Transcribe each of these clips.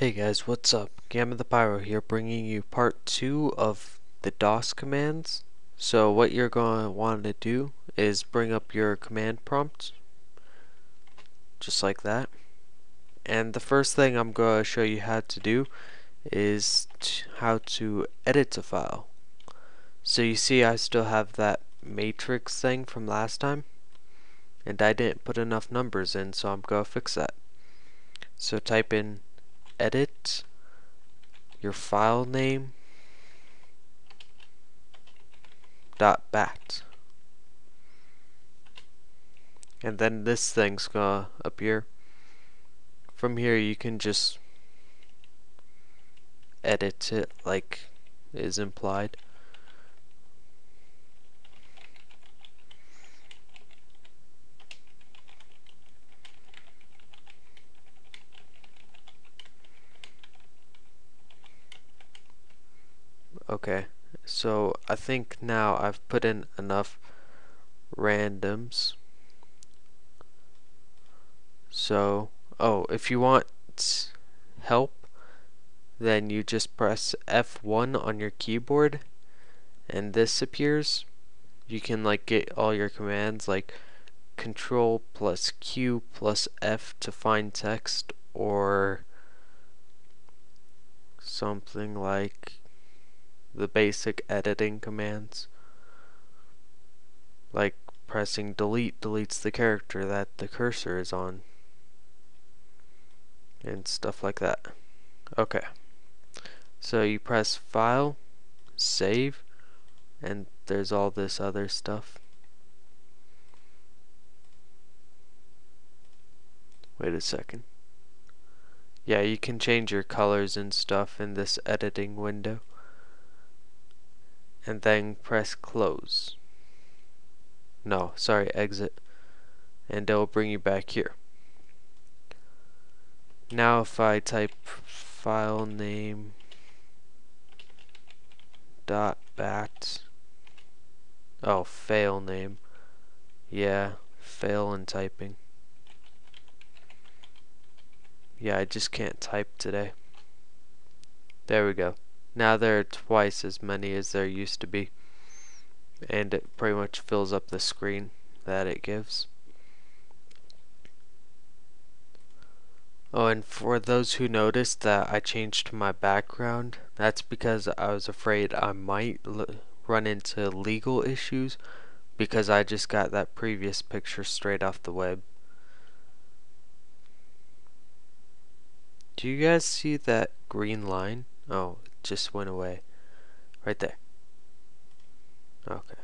Hey guys, what's up? Gamma the Pyro here bringing you part 2 of the DOS commands. So what you're going to want to do is bring up your command prompt just like that. And the first thing I'm going to show you how to do is how to edit a file. So you see I still have that matrix thing from last time and I didn't put enough numbers in so I'm going to fix that. So type in edit your file name dot bat. And then this thing's gonna appear. From here you can just edit it like is implied Okay, so I think now I've put in enough randoms. So, oh, if you want help, then you just press F1 on your keyboard and this appears. You can like get all your commands like control plus Q plus F to find text or something like the basic editing commands. Like pressing delete deletes the character that the cursor is on. And stuff like that. Okay. So you press file, save, and there's all this other stuff. Wait a second. Yeah, you can change your colors and stuff in this editing window and then press close. No, sorry, exit. And it will bring you back here. Now if I type file name dot bat oh fail name yeah fail in typing yeah I just can't type today there we go now there are twice as many as there used to be. And it pretty much fills up the screen that it gives. Oh, and for those who noticed that I changed my background, that's because I was afraid I might run into legal issues because I just got that previous picture straight off the web. Do you guys see that green line? Oh, just went away. Right there. Okay.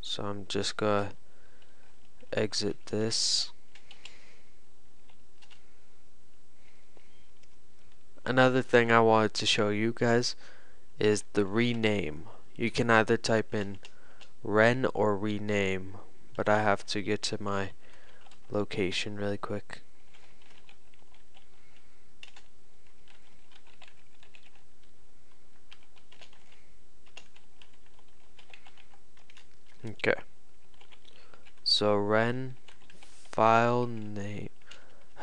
So I'm just gonna exit this. Another thing I wanted to show you guys is the rename. You can either type in ren or rename, but I have to get to my location really quick. Okay. So ren file name.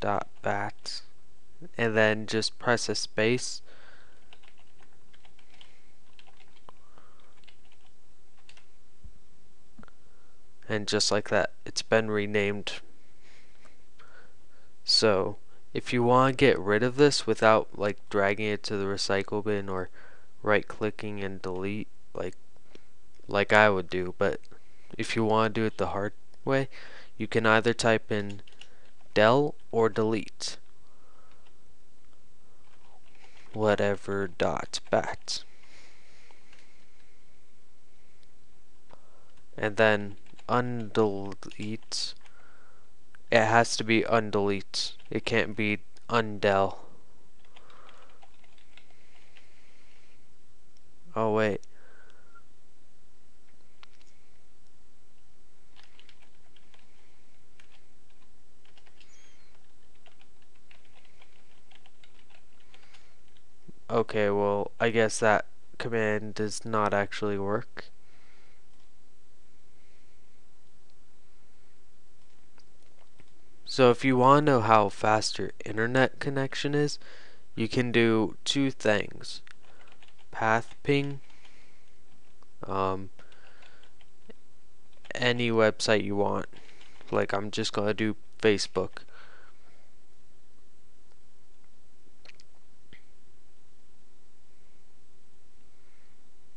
Dot bat. And then just press a space. And just like that it's been renamed. So if you want to get rid of this without like dragging it to the recycle bin or right clicking and delete like like I would do but if you want to do it the hard way you can either type in del or delete. Whatever dot bat. And then undelete. It has to be undelete. It can't be undel Oh, wait. Okay, well, I guess that command does not actually work. So if you want to know how fast your internet connection is, you can do two things. Path ping, um, any website you want. Like I'm just going to do Facebook.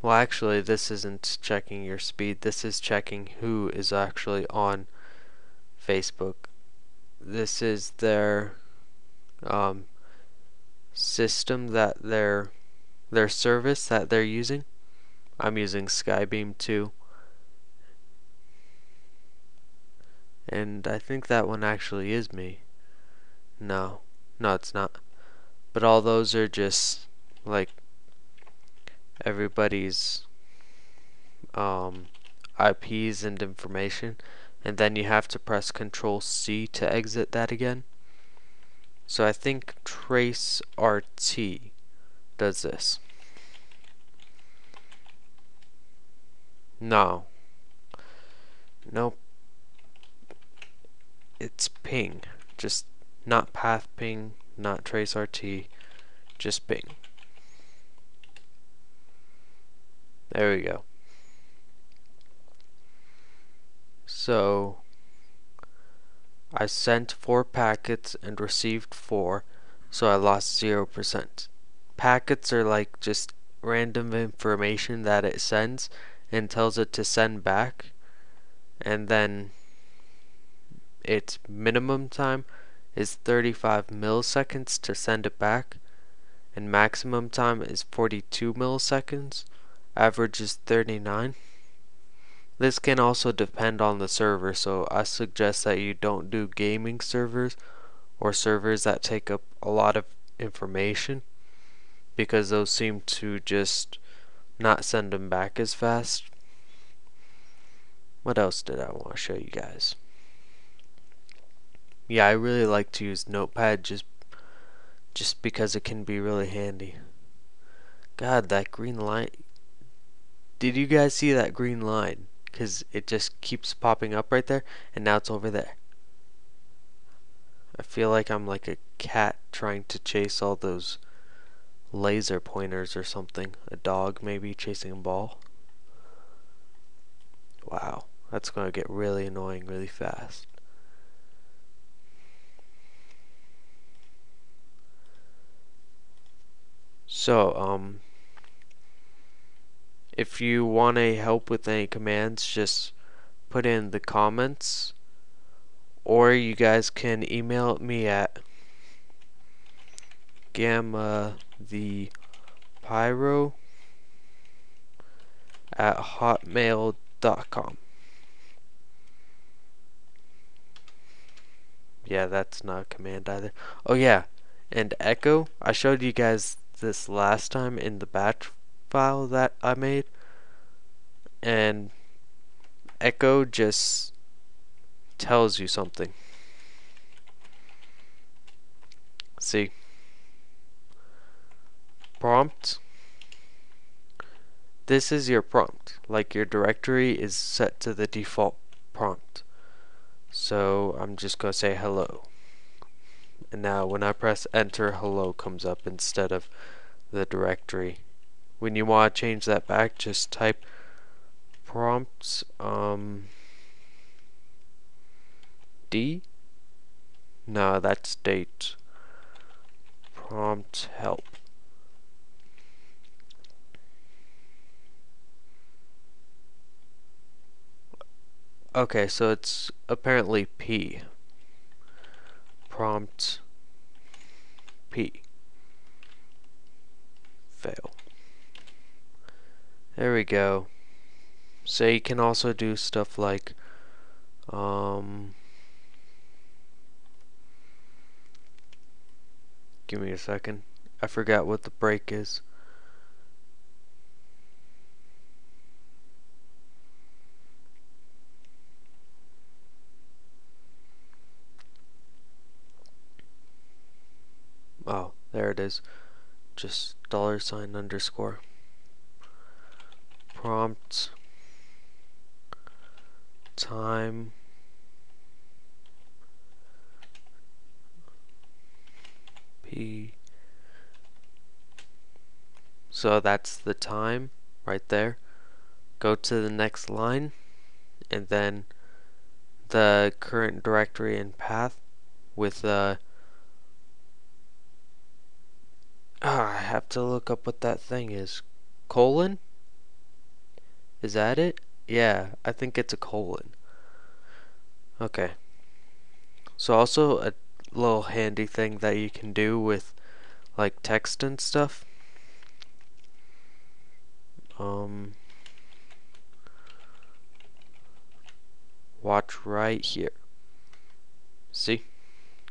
Well, actually, this isn't checking your speed. This is checking who is actually on Facebook. This is their um, system that their their service that they're using. I'm using Skybeam 2. And I think that one actually is me. No. No, it's not. But all those are just like everybody's um, IPs and information and then you have to press control C to exit that again so I think trace RT does this. No. Nope. It's ping. Just not path ping not trace RT just ping. There we go. So I sent four packets and received four, so I lost 0%. Packets are like just random information that it sends and tells it to send back, and then its minimum time is 35 milliseconds to send it back, and maximum time is 42 milliseconds. Average is 39. This can also depend on the server, so I suggest that you don't do gaming servers or servers that take up a lot of information because those seem to just not send them back as fast. What else did I want to show you guys? Yeah, I really like to use Notepad just just because it can be really handy. God, that green light did you guys see that green line? Because it just keeps popping up right there, and now it's over there. I feel like I'm like a cat trying to chase all those laser pointers or something. A dog maybe chasing a ball. Wow, that's going to get really annoying really fast. So, um, if you want a help with any commands, just put in the comments. Or you guys can email me at gamma the pyro at hotmail.com. Yeah, that's not a command either. Oh yeah, and echo. I showed you guys this last time in the batch file that I made and echo just tells you something see prompt. This is your prompt. Like your directory is set to the default prompt. So I'm just gonna say hello. And now when I press enter hello comes up instead of the directory. When you want to change that back just type prompt um, D. No that's date. Prompt help okay so it's apparently P prompt P fail there we go. So you can also do stuff like um, give me a second. I forgot what the break is. Oh, there it is. Just dollar sign underscore prompt time P. So that's the time right there. Go to the next line and then the current directory and path with the oh, I have to look up what that thing is. Colon? Is that it? Yeah, I think it's a colon. Okay. So also a little handy thing that you can do with like text and stuff. Um watch right here. See?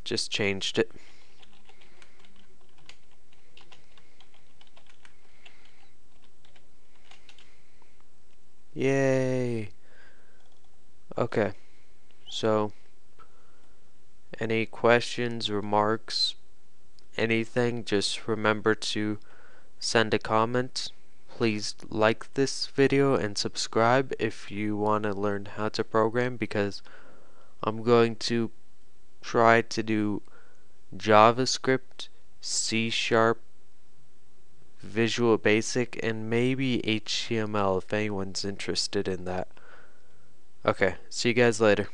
Just changed it. Yay! Okay, so any questions, remarks, anything, just remember to send a comment. Please like this video and subscribe if you want to learn how to program because I'm going to try to do JavaScript, C Sharp, Visual Basic, and maybe HTML if anyone's interested in that. Okay, see you guys later.